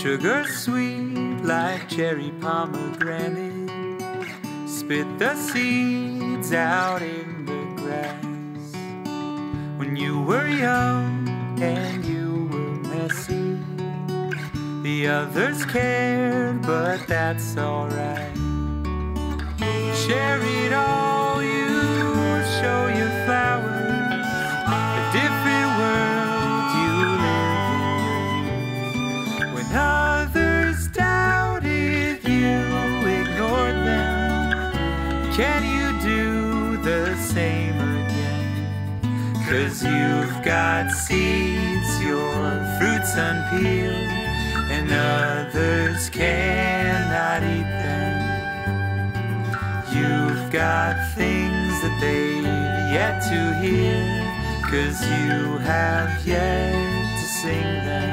Sugar sweet like cherry pomegranate. Spit the seeds out in the grass. When you were young and you were messy, the others cared, but that's alright. Share it all, others doubted you, ignored them, can you do the same again? Cause you've got seeds, your fruits unpeeled, and others cannot eat them. You've got things that they've yet to hear, cause you have yet to sing them.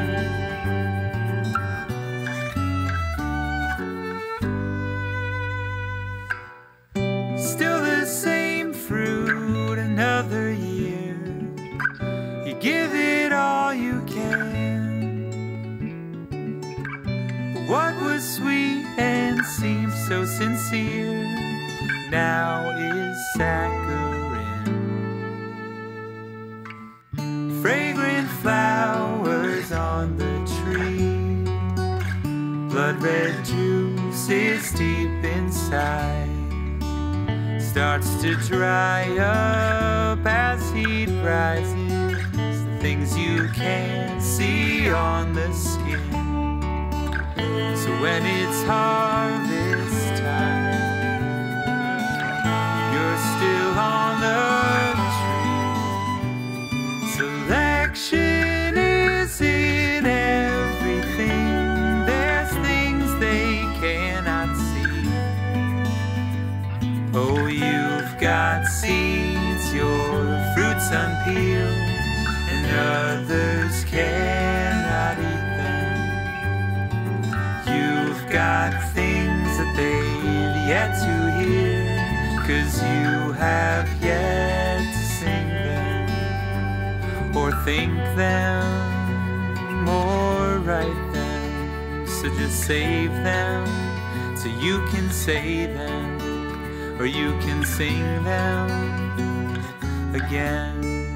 Give it all you can. What was sweet and seemed so sincere now is saccharine. Fragrant flowers on the tree. Blood red juice is deep inside. Starts to dry up as heat rises. Things you can't see on the skin. So when it's harvest time, you're still on the tree. Selection is in everything. There's things they cannot see. Oh, you've got seeds, your fruits unpeeled, others cannot eat them. You've got things that they've yet to hear, cause you have yet to sing them, or think them, or write them. So just save them so you can say them, or you can sing them again.